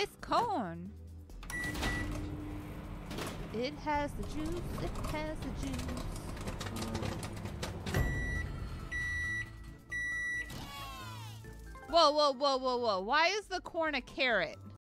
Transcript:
It's corn. It has the juice. It has the juice. Whoa, whoa, whoa, whoa, whoa. Why is the corn a carrot?